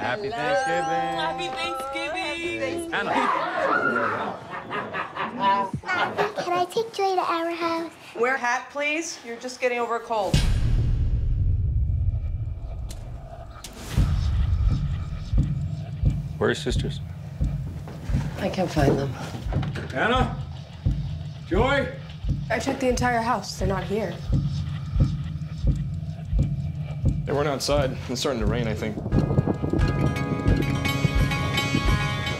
Happy Thanksgiving. Happy Thanksgiving. Anna. Uh, can I take Joy to our house? Wear a hat, please. You're just getting over a cold. Where are your sisters? I can't find them. Anna? Joy? I checked the entire house. They're not here. They weren't outside. It's starting to rain, I think.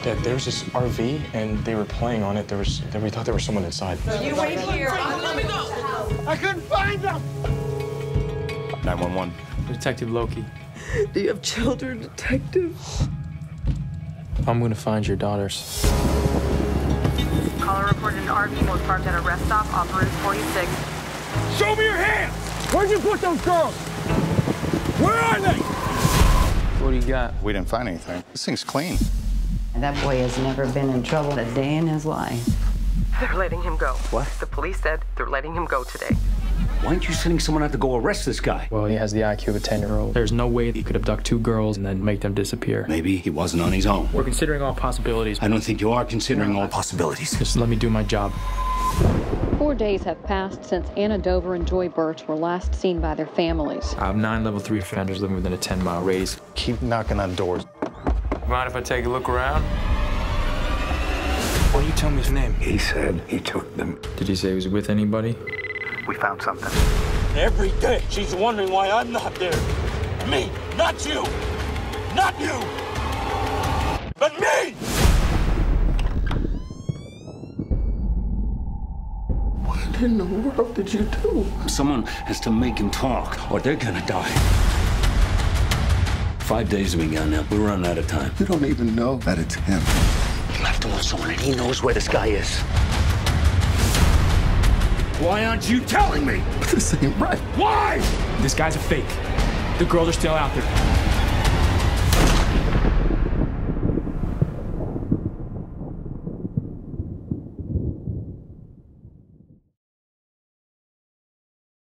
Dad, there was this RV, and they were playing on it. There was, we thought there was someone inside. You wait here. Let me go. I couldn't find them! 911. Detective Loki. Do you have children, detective? I'm gonna find your daughters. Caller reported an RV was parked at a rest stop off Route 46. Show me your hands! Where'd you put those girls? Where are they? What do you got? We didn't find anything. This thing's clean. That boy has never been in trouble a day in his life. They're letting him go. What? The police said they're letting him go today. Why aren't you sending someone out to go arrest this guy? Well, he has the IQ of a 10 year old. There's no way he could abduct two girls and then make them disappear. Maybe he wasn't on his own. We're considering all possibilities. I don't think you are considering all possibilities. Just let me do my job. Four days have passed since Anna Dover and Joy Birch were last seen by their families. I have nine level three offenders living within a 10 mile radius. Keep knocking on doors. Mind if I take a look around? Why don't you tell me his name? He said he took them. Did he say he was with anybody? We found something. Every day she's wondering why I'm not there. Me, not you. Not you. But me! What in the world did you do? Someone has to make him talk, or they're gonna die. Five days we got now. We're running out of time. You don't even know that it's him. You have to want someone, and he knows where this guy is. Why aren't you telling me? This ain't right. Why? This guy's a fake. The girls are still out there.